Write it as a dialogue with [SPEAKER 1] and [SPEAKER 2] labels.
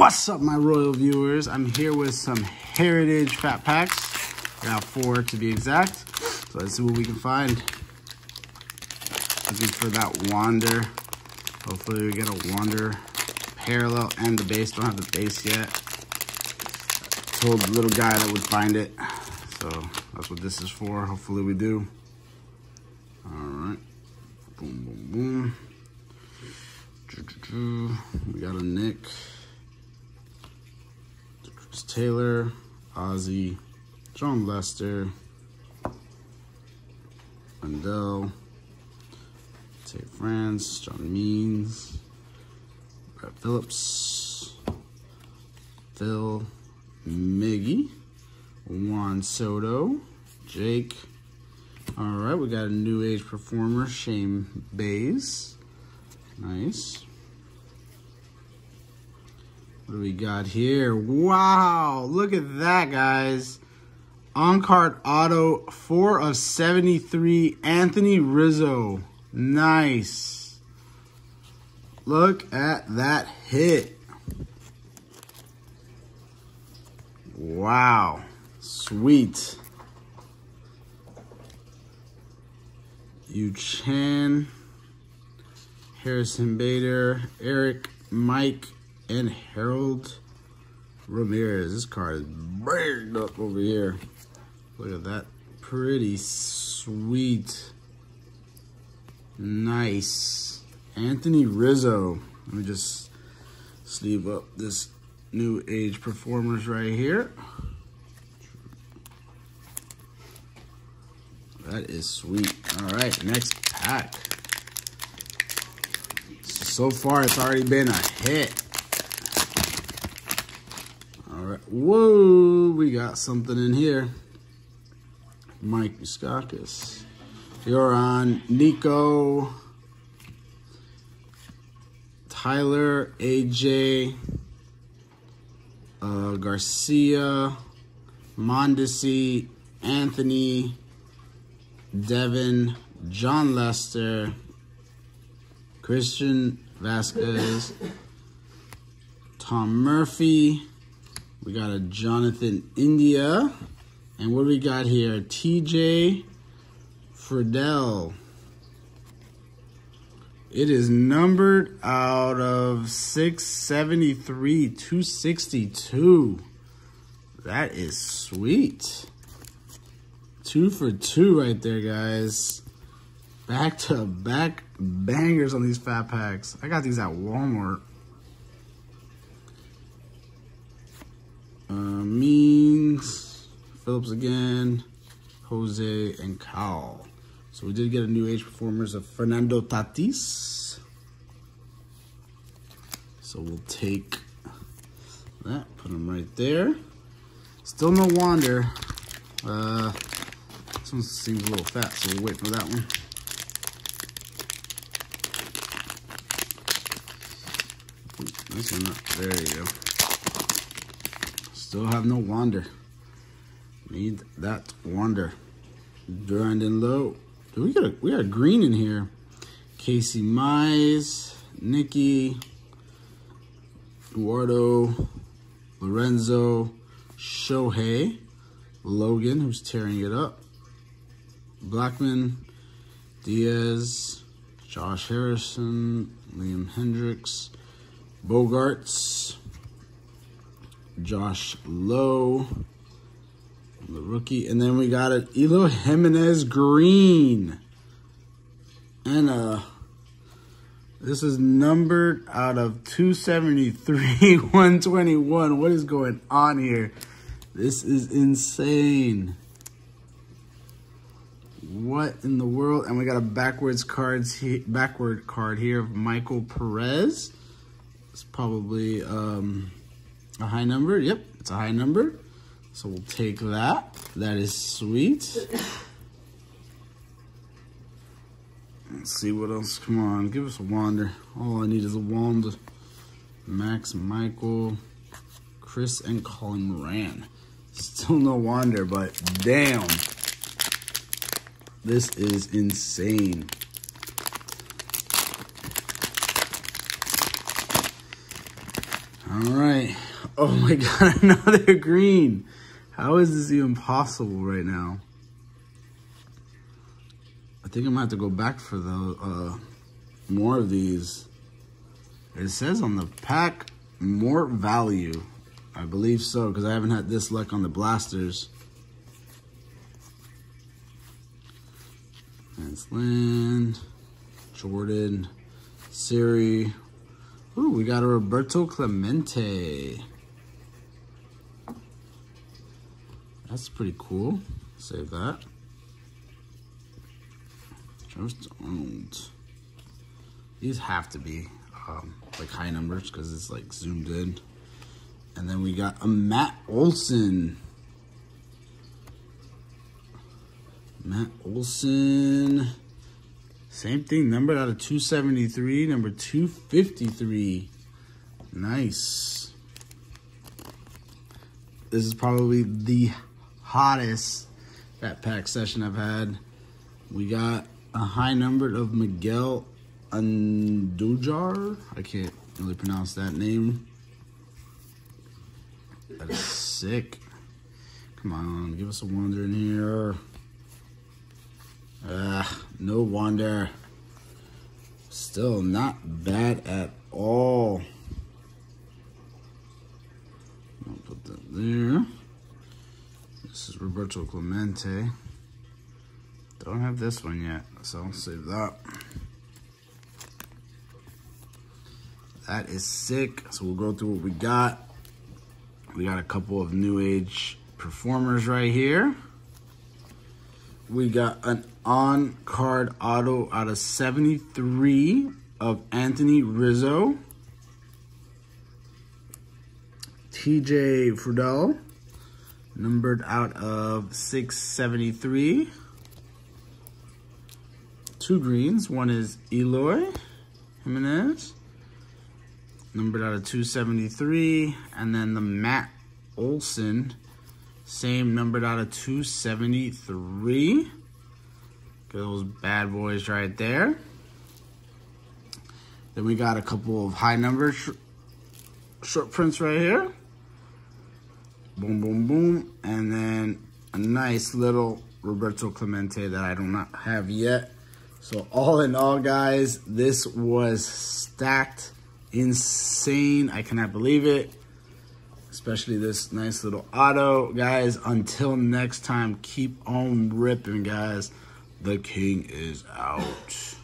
[SPEAKER 1] What's up, my royal viewers? I'm here with some Heritage Fat Packs. Got four to be exact. So let's see what we can find. Looking for that Wander. Hopefully we get a Wander parallel and the base. Don't have the base yet. Told the little guy that would find it. So that's what this is for. Hopefully we do. All right. Boom, boom, boom. We got a Nick. Chris Taylor, Ozzy, Jon Lester, Wendell, Tate France, John Means, Brett Phillips, Phil, Miggy, Juan Soto, Jake. All right, we got a new age performer, Shane Baz. Nice. What do we got here? Wow, look at that, guys. On-card auto, 4 of 73, Anthony Rizzo. Nice. Look at that hit. Wow. Sweet. Yu Chang, Harrison Bader, Eric, Mike, and Harold Ramirez. This card is burned up over here. Look at that. Pretty sweet. Nice. Anthony Rizzo. Let me just sleeve up this new age performers right here. That is sweet. All right, next pack. So far, it's already been a hit. All right. Whoa, we got something in here. Mike Moustakas. You're on Nico, Tyler, AJ, uh, Garcia, Mondesi, Anthony, Devin, Jon Lester, Christian Vasquez, Tom Murphy. We got a Jonathan India. And what do we got here? TJ Friedl. It is numbered out of 673, 262. That is sweet. Two for two right there, guys. Back to back bangers on these fat packs. I got these at Walmart. Uh, means Phillips again, Jose and Cal. So we did get a new age performers of Fernando Tatis. So we'll take that, put him right there. Still no Wander. Uh, this one seems a little fat, so we'll wait for that one. This one, there you go. Still have no Wander. Need that Wander. Lowe. Do we got a we got a green in here? Casey Mize, Nikki, Eduardo, Lorenzo, Shohei, Logan, who's tearing it up, Blackmon, Diaz, Josh Harrison, Liam Hendriks, Bogaerts, Josh Lowe, the rookie. And then we got an Eloy Jimenez green. And uh this is numbered out of 273, 121. What is going on here? This is insane. What in the world? And we got a backwards cards backward card here of Michael Perez. It's probably um, a high number. Yep, it's a high number. So we'll take that. That is sweet. Let's see what else. Come on, give us a wander. All I need is a wander. Max, Michael, Chris, and Colin Moran. Still no wander, but damn. This is insane. All right. Oh my God, another green. How is this even possible right now? I think I'm gonna have to go back for the uh, more of these. It says on the pack, more value. I believe so, because I haven't had this luck on the blasters. Lance Lynn, Jordan, Siri. Ooh, we got a Roberto Clemente. That's pretty cool. Save that. Just owned. These have to be um, like high numbers because it's like zoomed in. And then we got a Matt Olson. Matt Olson. Same thing, numbered out of 273, number 253. Nice. This is probably the hottest Fat Pack session I've had. We got a high number of Miguel Andujar. I can't really pronounce that name. That is sick. Come on, give us a Wander in here. Ah, no Wander. Still not bad at all. I'll put that there. This is Roberto Clemente. Don't have this one yet, so I'll save that. That is sick. So we'll go through what we got. We got a couple of new age performers right here. We got an on-card auto out of 73 of Anthony Rizzo. TJ Friedl, numbered out of 673. Two greens. One is Eloy Jimenez, numbered out of 273. And then the Matt Olson, same numbered out of 273. Those bad boys right there. Then we got a couple of high number sh short prints right here. Boom, boom, boom. And then a nice little Roberto Clemente that I do not have yet. So all in all, guys, this was stacked insane. I cannot believe it. Especially this nice little auto. Guys, until next time, keep on ripping, guys. The king is out.